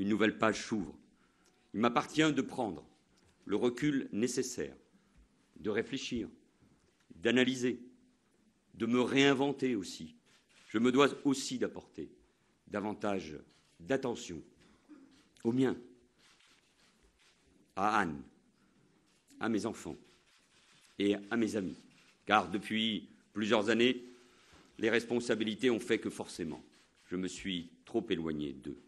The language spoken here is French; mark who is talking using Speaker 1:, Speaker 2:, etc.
Speaker 1: Une nouvelle page s'ouvre. Il m'appartient de prendre le recul nécessaire, de réfléchir, d'analyser, de me réinventer aussi. Je me dois aussi d'apporter davantage d'attention aux miens, à Anne, à mes enfants et à mes amis. Car depuis plusieurs années, les responsabilités ont fait que forcément, je me suis trop éloigné d'eux.